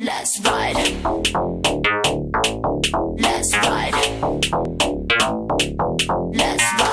Let's ride. Let's ride. Let's ride.